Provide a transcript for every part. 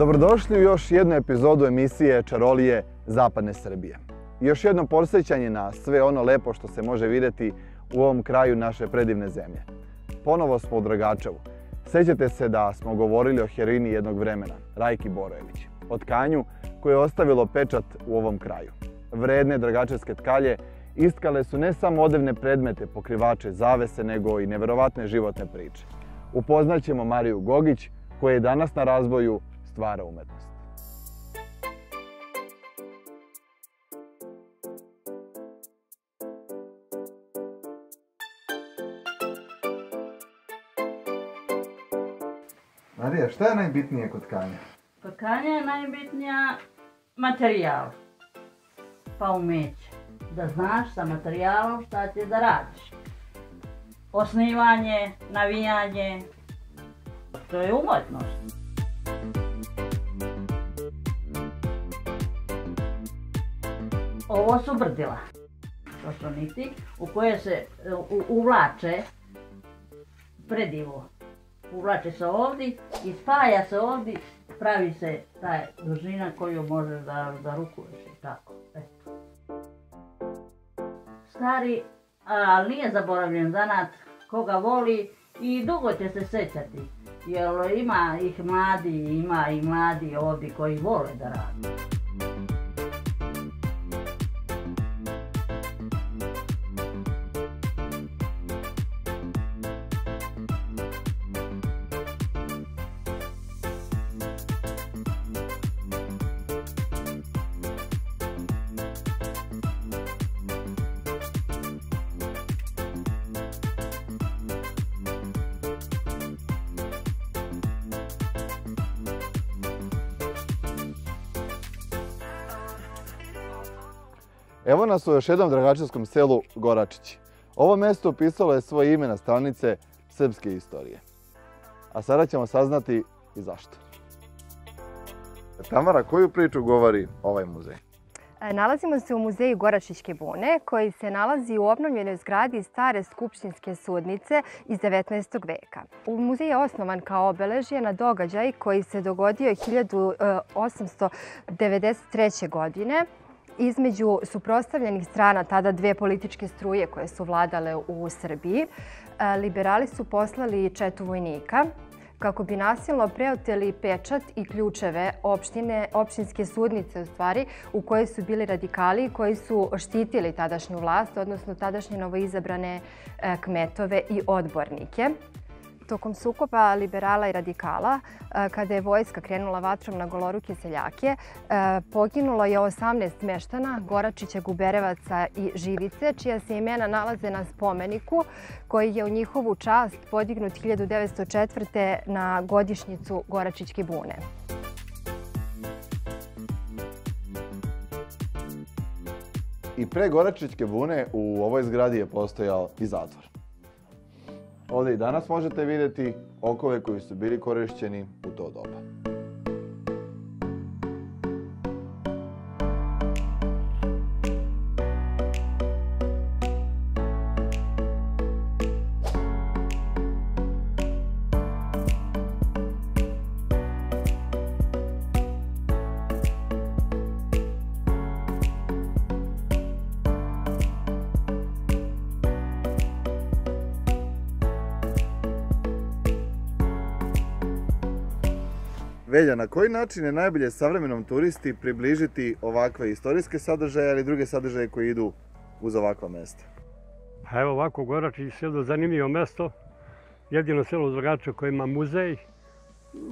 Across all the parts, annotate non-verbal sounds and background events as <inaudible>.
Dobrodošli u još jednu epizodu emisije Čarolije Zapadne Srbije. Još jedno podsjećanje na sve ono lepo što se može vidjeti u ovom kraju naše predivne zemlje. Ponovo smo u Dragačevu. Sjećate se da smo govorili o heroini jednog vremena, Rajki Borojević, o tkanju koje je ostavilo pečat u ovom kraju. Vredne dragačevske tkalje istkale su ne samo odevne predmete, pokrivače, zavese, nego i neverovatne životne priče. Upoznat ćemo Mariju Gogić, koja je danas na razboju stvara umetnost. Marija, šta je najbitnije kod tkanja? Kod tkanja je najbitnija materijal, pa umeće. Da znaš sa materijalom šta ćeš da radiš. Osnivanje, navijanje, to je umetnost. Ovo su brdila. To su niti u koje se u- uvlače predivo. Uvlače se ovdje i spaja se ovdje, pravi se ta dužina koju možeš da, da rukuješ i tako. Stari, ali nije zaboravljen zanat, koga voli i dugo će se sećati. Jer ima ih mladi, ima i mladi ovdje koji vole da rade. Evo nas u još jednom dragačevskom selu Goračići. Ovo mjesto upisalo je svoje ime na stranice srpske istorije. A sada ćemo saznati i zašto. Tamara, koju priču govori ovaj muzej? E, Nalazimo se u muzeju Goračićke bune koji se nalazi u obnovljenoj zgradi stare skupštinske sudnice iz 19. veka. U muzej je osnovan kao obeležje na događaj koji se dogodio 1893. godine između suprotstavljenih strana, tada dve političke struje koje su vladale u Srbiji. E, Liberali su poslali četu vojnika kako bi nasilno preoteli pečat i ključeve opštine, opštinske sudnice u stvari, u kojoj su bili radikali koji su štitili tadašnju vlast, odnosno tadašnje novoizabrane e, kmetove i odbornike. Tokom sukoba liberala i radikala, e, kada je vojska krenula vatrom na goloruke seljake, e, poginulo je 18 meštana Goračića, Guberevaca i Živice, čija se imena nalaze na spomeniku koji je u njihovu čast podignut 1904. na godišnjicu Goračićke bune. I pre Goračićke bune u ovoj zgradi je postojao i zatvor. Ovdje i danas možete vidjeti okove koji su bili korišćeni u to doba. Velja, na koji način je najbolje savremenom turisti približiti ovakve istorijske sadržaje, ali i druge sadržaje koji idu uz ovakva mesta? Pa evo ovako, Goračić je jedno zanimljivo mjesto. Jedino selo u Dragaču koje ima muzej,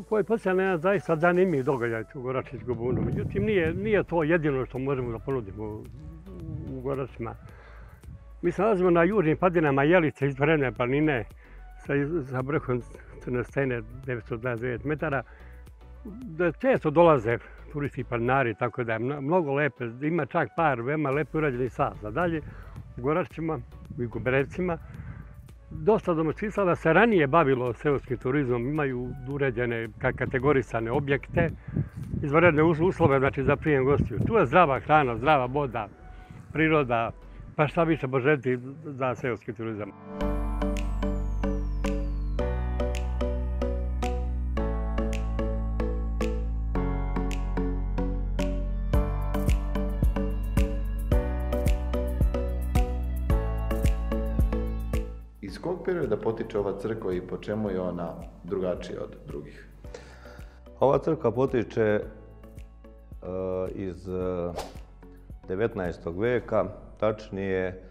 koji poslije na jedan zaista zanimljiv događaj u Goračićku bunu. Međutim, nije, nije to jedino što možemo da ponudimo u, Goračima. Mi se nalazimo na južnim padinama Jelice iz Vremne planine sa, vrhom crne stene 929 metara da često dolaze turisti i planinari, tako da je mno- mnogo lepe. Ima čak par veoma lepo urađenih saza. Dalje, u Goračima i Guberevcima, dosta domaćinstava se ranije bavilo seoskim turizmom, imaju uređene ka- kategorisane objekte, izvanredne us- uslove znači, za prijem gostiju. Tu je zdrava hrana, zdrava voda, priroda, pa šta više poželjeti za seoski turizam. Iz kog perioda potiče ova crkva i po čemu je ona drugačija od drugih? Ova crkva potiče e, iz 19. vijeka, tačnije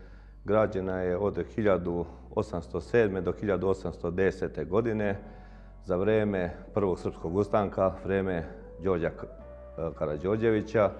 građena je od 1807. do 1810. godine za vrijeme Prvog srpskog ustanka, vrijeme Đorđa Karadžođevića. E,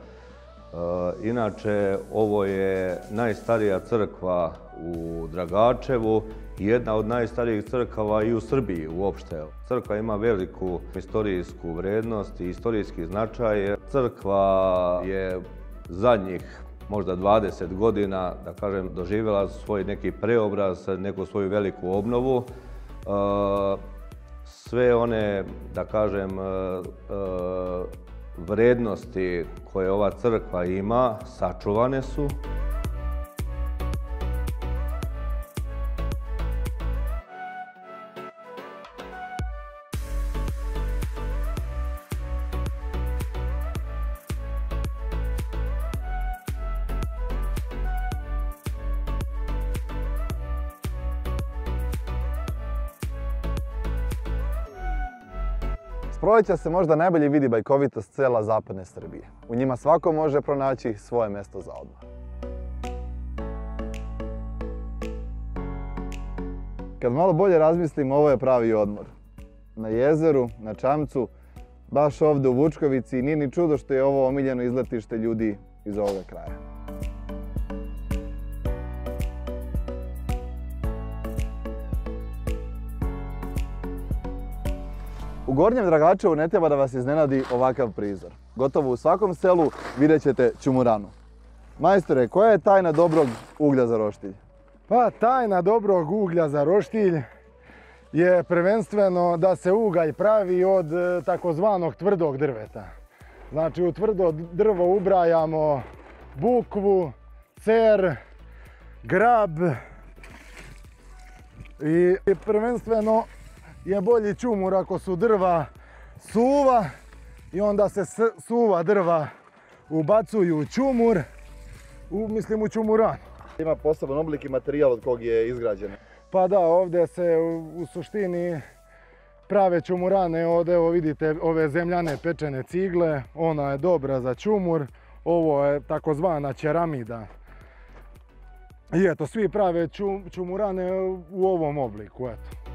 inače, ovo je najstarija crkva u Dragačevu jedna od najstarijih crkava i u Srbiji uopšte. Crkva ima veliku historijsku vrednost i historijski značaj. Crkva je zadnjih možda 20 godina, da kažem, doživjela svoj neki preobraz, neku svoju veliku obnovu. E, sve one, da kažem, e, vrednosti koje ova crkva ima sačuvane su. Proleća se možda najbolje vidi bajkovitost sela zapadne Srbije. U njima svako može pronaći svoje mjesto za odmah. Kad malo bolje razmislim, ovo je pravi odmor. Na jezeru, na Čamcu, baš ovdje u Vučkovici nije ni čudo što je ovo omiljeno izletište ljudi iz ovoga kraja. U Gornjem Dragačevu ne treba da vas iznenadi ovakav prizor. Gotovo u svakom selu vidjet ćete čumuranu. Majstore, koja je tajna dobrog uglja za roštilj? Pa tajna dobrog uglja za roštilj je prvenstveno da se ugalj pravi od e, takozvanog tvrdog drveta. Znači u tvrdo drvo ubrajamo bukvu, cer, grab i prvenstveno je bolji čumur ako su drva suva i onda se suva drva ubacuju u čumur, u, mislim u čumuran. Ima poseban oblik i materijal od kog je izgrađen. Pa da, ovdje se u, suštini prave čumurane od, evo vidite, ove zemljane pečene cigle. Ona je dobra za čumur. Ovo je takozvana čeramida. I eto, svi prave čumurane u ovom obliku, eto.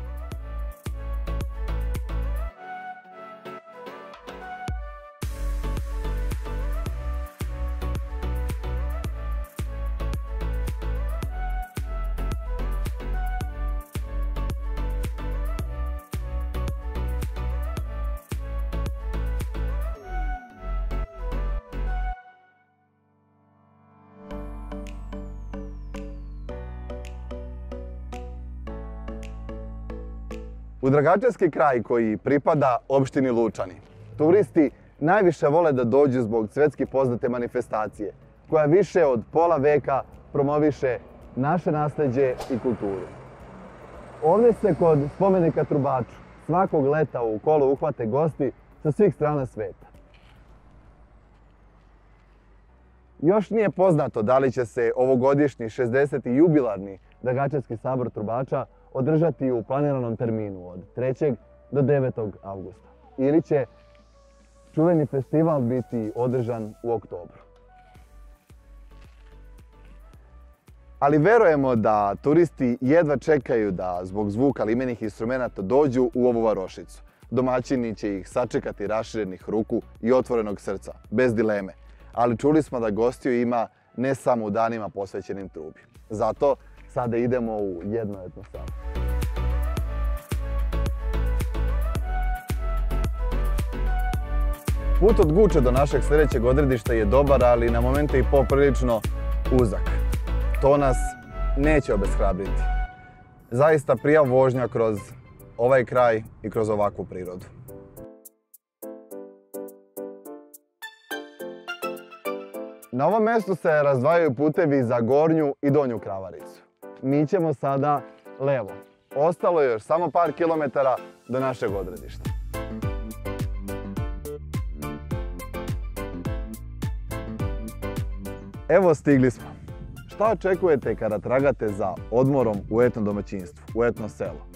U Dragačevski kraj koji pripada opštini Lučani, turisti najviše vole da dođu zbog svjetski poznate manifestacije, koja više od pola veka promoviše naše nasljeđe i kulturu. Ovdje se kod spomenika Trubaču svakog leta u kolo uhvate gosti sa svih strana sveta. Još nije poznato da li će se ovogodišnji 60. jubilarni Dragačevski sabor Trubača održati u planiranom terminu od 3. do 9. augusta. Ili će čuveni festival biti održan u oktobru. Ali verujemo da turisti jedva čekaju da zbog zvuka limenih instrumenta dođu u ovu varošicu. Domaćini će ih sačekati raširenih ruku i otvorenog srca, bez dileme. Ali čuli smo da gostiju ima ne samo u danima posvećenim trubi. Zato Sada idemo u jednoetnu salu. Put od Guče do našeg sljedećeg odredišta je dobar, ali na momente i poprilično uzak. To nas neće obeshrabriti. Zaista prija vožnja kroz ovaj kraj i kroz ovakvu prirodu. Na ovom mjestu se razdvajaju putevi za Gornju i Donju Kravaricu mi ćemo sada levo. Ostalo je još samo par kilometara do našeg odredišta. Evo stigli smo. Šta očekujete kada tragate za odmorom u etno domaćinstvu, u etno selo?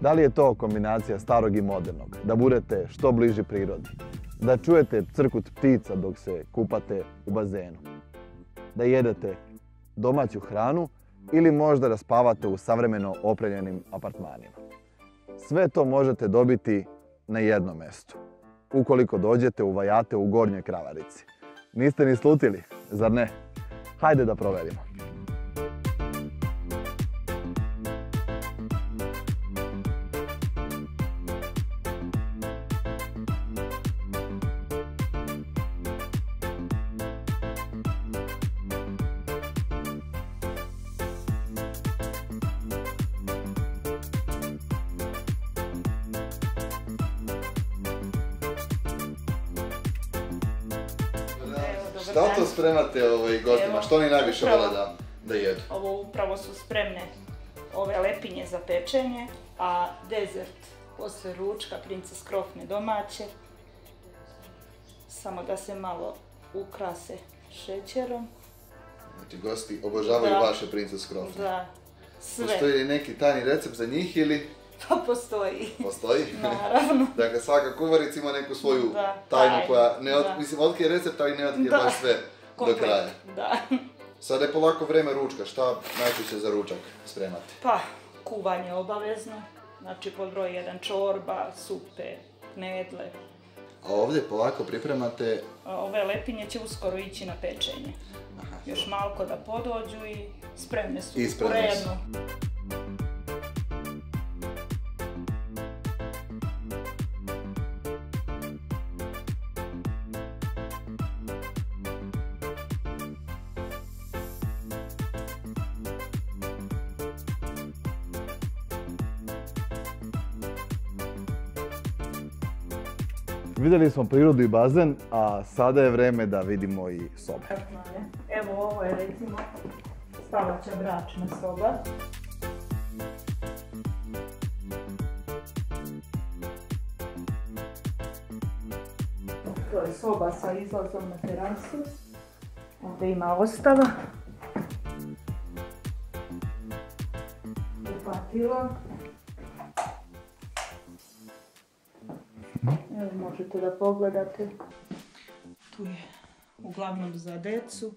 Da li je to kombinacija starog i modernog? Da budete što bliži prirodi? Da čujete crkut ptica dok se kupate u bazenu? Da jedete domaću hranu ili možda da spavate u savremeno opremljenim apartmanima? Sve to možete dobiti na jednom mjestu. Ukoliko dođete u Vajate u Gornjoj Kravarici. Niste ni slutili, zar ne? Hajde da proverimo. Spremate ovaj, gostima? Što oni najviše upravo. vole da, da jedu? Ovo upravo su spremne ove lepinje za pečenje, a dezert posle ručka, princes krofne domaće. Samo da se malo ukrase šećerom. Znači, gosti obožavaju Da. vaše prince skrofne. Da, sve. Postoji li neki tajni recept za njih ili Pa postoji. postoji? <laughs> <laughs> Naravno. dakle, svaka kuvarica ima neku svoju Da, tajnu koja ne od... mislim, otkrije recept, ali ne otkrije baš sve do Komplet, kraja. Da. Sada je polako vrijeme ručka, šta najčešće za ručak spremate? Pa, kuvanje obavezno. Znači pod broj jedan čorba, supe, knedle. A ovdje polako pripremate Ove lepinje će uskoro ići na pečenje. Još malko da podođu i spremne su I u spremne su. Vidjeli smo prirodu i bazen, a sada je vreme da vidimo i sobe. Evo ovo je recimo spavaća bračna soba. To je soba sa izlazom na terasu. Ovdje ima ostava. Kupatilo. Možete da pogledate. Tu je uglavnom za decu.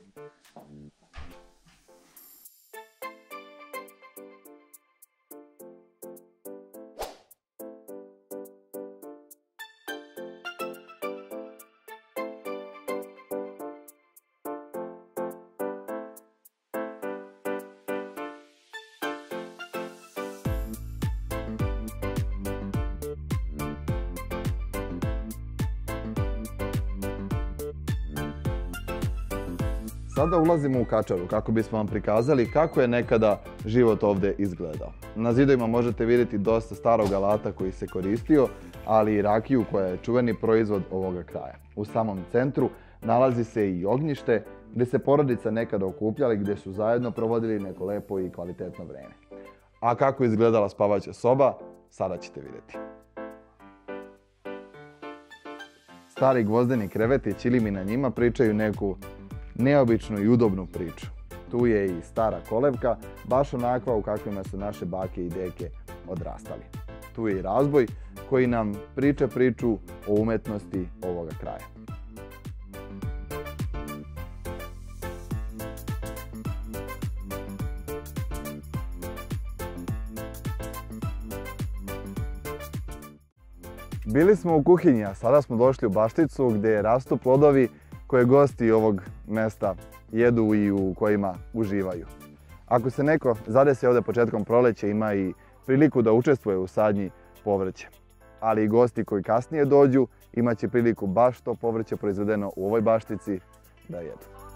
Sada ulazimo u Kačaru kako bismo vam prikazali kako je nekada život ovdje izgledao. Na zidovima možete vidjeti dosta starog alata koji se koristio, ali i rakiju koja je čuveni proizvod ovoga kraja. U samom centru nalazi se i ognjište gdje se porodica nekada okupljali, gdje su zajedno provodili neko lepo i kvalitetno vrijeme. A kako izgledala spavaća soba, sada ćete vidjeti. Stari gvozdeni kreveti i čilimi na njima pričaju neku neobičnu i udobnu priču. Tu je i stara kolevka, baš onakva u kakvima su naše bake i deke odrastali. Tu je i razboj koji nam priča priču o umetnosti ovoga kraja. Bili smo u kuhinji, a sada smo došli u bašticu gdje rastu plodovi koje gosti ovog mesta jedu i u kojima uživaju. Ako se neko zadesi ovdje početkom proleća ima i priliku da učestvuje u sadnji povrća. Ali i gosti koji kasnije dođu imat će priliku baš to povrće proizvedeno u ovoj baštici da jedu.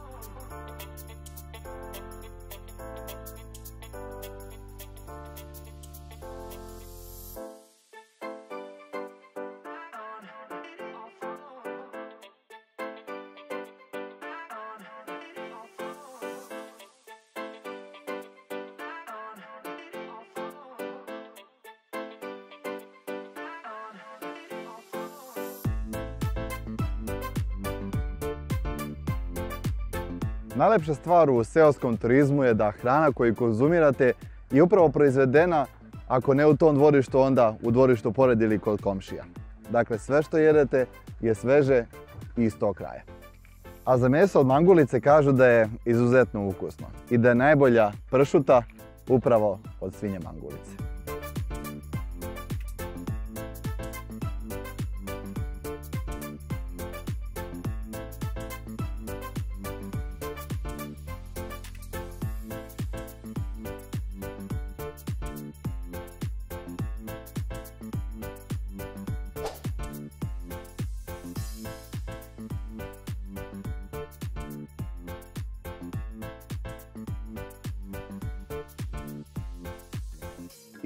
Najlepša stvar u seoskom turizmu je da hrana koju konzumirate je upravo proizvedena, ako ne u tom dvorištu, onda u dvorištu pored ili kod komšija. Dakle, sve što jedete je sveže i iz tog kraja. A za meso od mangulice kažu da je izuzetno ukusno i da je najbolja pršuta upravo od svinje mangulice.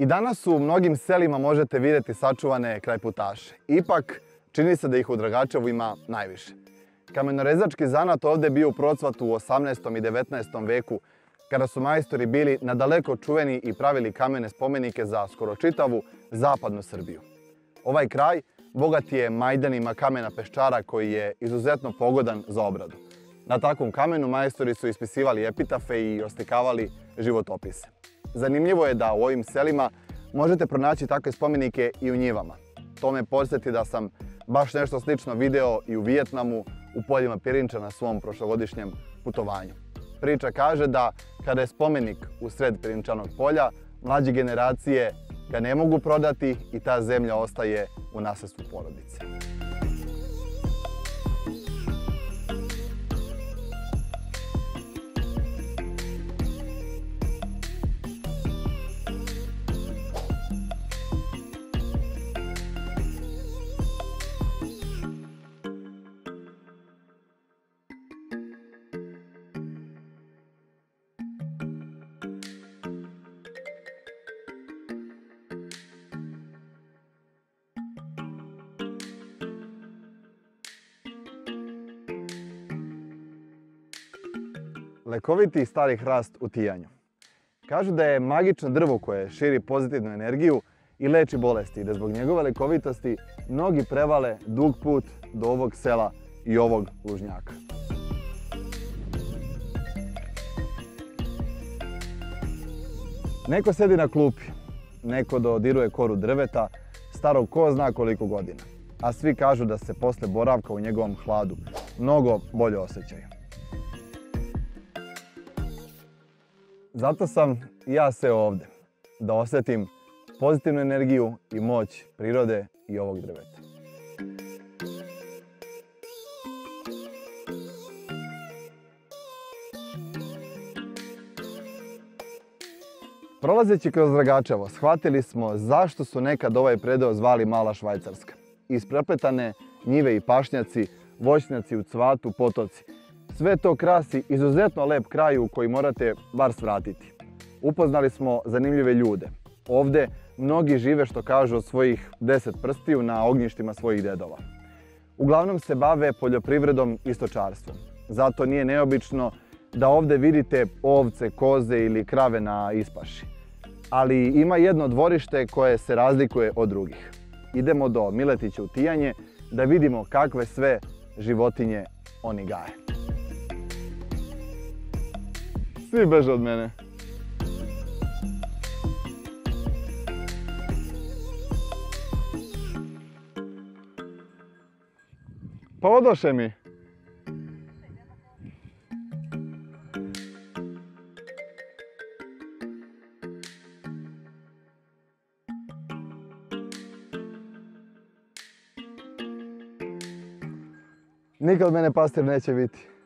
Danas u mnogim selima možete vidjeti sačuvane krajputaše. Ipak, čini se da ih u Dragačevu ima najviše. Kamenorezački zanat ovdje je bio u procvatu u 18. i 19. veku, kada su majstori bili nadaleko čuveni i pravili kamene spomenike za skoro čitavu zapadnu Srbiju. Ovaj kraj bogat je majdanima kamena peščara koji je izuzetno pogodan za obradu. Na takvom kamenu majstori su ispisivali epitafe i oslikavali životopise. Zanimljivo je da u ovim selima možete pronaći takve spomenike i u njivama. To me podsjeti da sam baš nešto slično video i u Vijetnamu u poljima Pirinča na svom prošlogodišnjem putovanju. Priča kaže da kada je spomenik u sred Pirinčanog polja, mlađe generacije ga ne mogu prodati i ta zemlja ostaje u nasljedstvu porodice. Lekoviti stari hrast u tijanju. Kažu da je magično drvo koje širi pozitivnu energiju i leči bolesti i da zbog njegove lekovitosti mnogi prevale dug put do ovog sela i ovog lužnjaka. Neko sedi na klupi, neko dodiruje koru drveta, starog ko zna koliko godina. A svi kažu da se posle boravka u njegovom hladu mnogo bolje osjećaju. Zato sam ja se ovdje, da osjetim pozitivnu energiju i moć prirode i ovog drveta. Prolazeći kroz Dragačevo, shvatili smo zašto su nekad ovaj predeo zvali Mala Švajcarska. Isprepletane njive i pašnjaci, voćnjaci u cvatu, potoci. Sve to krasi izuzetno lep kraj u koji morate bar svratiti. Upoznali smo zanimljive ljude. Ovdje mnogi žive što kažu od svojih deset prstiju na ognjištima svojih dedova. Uglavnom se bave poljoprivredom i stočarstvom. Zato nije neobično da ovdje vidite ovce, koze ili krave na ispaši. Ali ima jedno dvorište koje se razlikuje od drugih. Idemo do Miletića u Tijanje da vidimo kakve sve životinje oni gaje. Svi beže od mene. Pa odoše mi. Nikad mene pastir neće biti.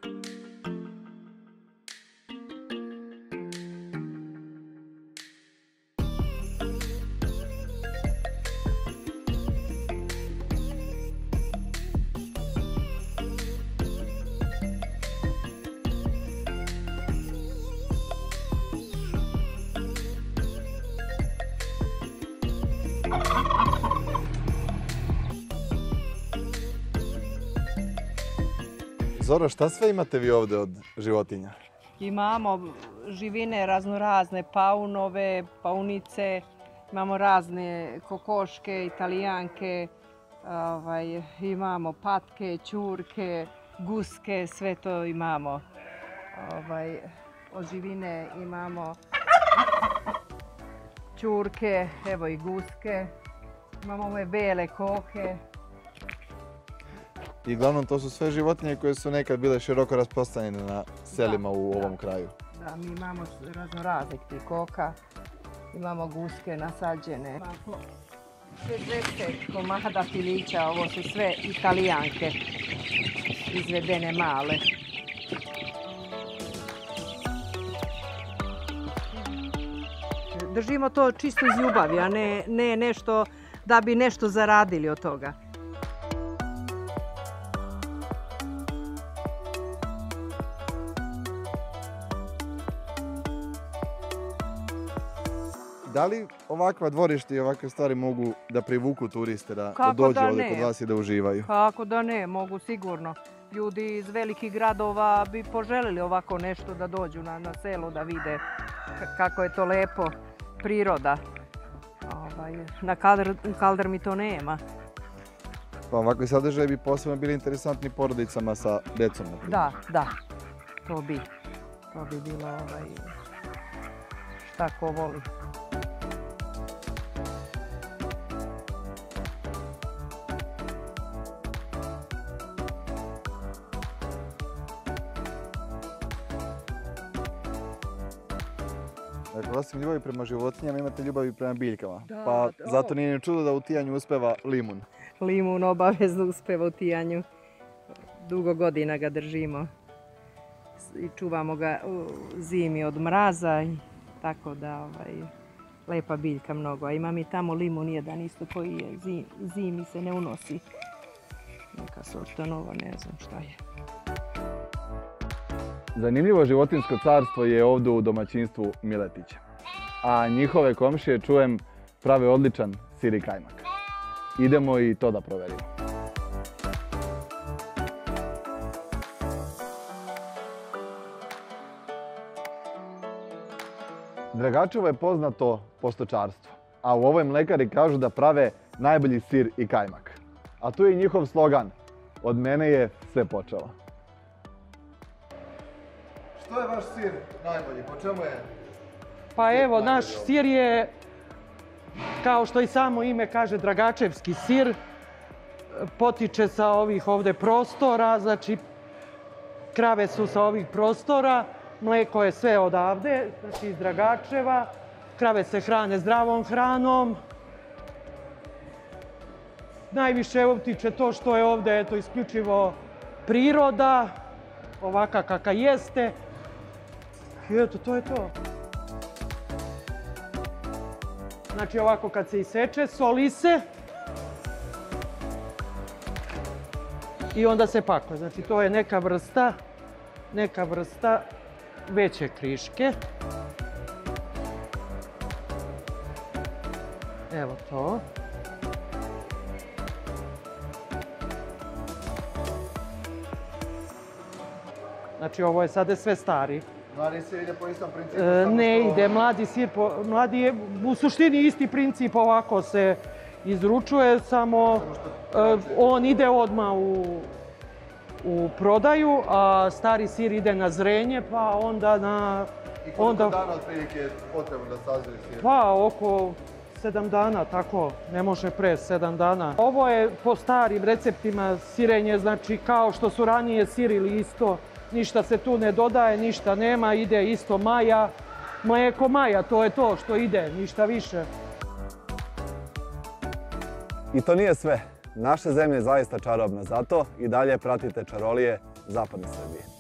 Šta sve imate vi ovdje od životinja? Imamo živine raznorazne, paunove, paunice, imamo razne kokoške, italijanke, ovaj, imamo patke, čurke, guske, sve to imamo. ovaj, od živine imamo čurke, evo i guske. Imamo ove bele koke. I glavnom to su sve životinje koje su nekad bile široko raspostanjene na selima u da. ovom kraju. Da, mi imamo razno raznih koka. Imamo guske nasađene. Imamo 60 komada filića, ovo su sve italijanke izvedene male. Držimo to čisto iz ljubavi, a ne, ne nešto da bi nešto zaradili od toga. Da li ovakva dvorišta i ovakve stvari mogu da privuku turiste da, dođu da ovdje ne? kod vas i da uživaju? Kako da ne, mogu sigurno. Ljudi iz velikih gradova bi poželjeli ovako nešto da dođu na, na selo da vide kako je to lepo, priroda. Ovaj, na Kaldr, Kaldrmi to nema. Pa ovakvi sadržaji bi posebno bili interesantni porodicama sa decom. na. Da, da, to bi. To bi bilo ovaj, šta ko voli. Dakle, osim ljubavi prema životinjama imate ljubavi prema biljkama. Da, pa da. zato nije ni čudo da u tijanju uspeva limun. Limun obavezno uspeva u tijanju. Dugo godina ga držimo. I čuvamo ga u zimi od mraza. I tako da ovaj, lepa biljka mnogo. A imam i tamo limun jedan isto koji je zi- zimi se ne unosi. Neka sorta nova, ne znam šta je. Zanimljivo životinsko carstvo je ovdje u domaćinstvu Miletića. A njihove komšije, čujem, prave odličan sir i kajmak. Idemo i to da proverimo. Dragačevo je poznato po stočarstvu, a u ovoj mlekari kažu da prave najbolji sir i kajmak. A tu je njihov slogan, od mene je sve počelo. Što je vaš sir najbolji? Po čemu je? Pa evo, naš sir je, kao što i samo ime kaže, dragačevski sir. Potiče sa ovih ovdje prostora, znači krave su sa ovih prostora, mleko je sve odavde, znači iz Dragačeva. Krave se hrane zdravom hranom. Najviše utiče to što je ovdje eto, isključivo priroda, ovaka kaka jeste. I eto, to je to. Znači ovako kad se iseče, soli se. I onda se pakuje. Znači to je neka vrsta, neka vrsta veće kriške. Evo to. Znači ovo je sada sve stari. Mladi sir ide po istom principu? E, ne što- ide, mladi sir, po- mladi je u suštini isti princip ovako se izručuje, samo e, on ide odmah u, u prodaju, a stari sir ide na zrenje, pa onda na... I koliko Onda, dana otprilike je potrebno da sazri sir? pa oko sedam dana, tako, ne može pre sedam dana. Ovo je po starim receptima sirenje, znači kao što su ranije sirili isto, ništa se tu ne dodaje, ništa nema, ide isto maja, mlijeko maja, to je to što ide, ništa više. I to nije sve. Naša zemlja je zaista čarobna, zato i dalje pratite čarolije Zapadne Srbije.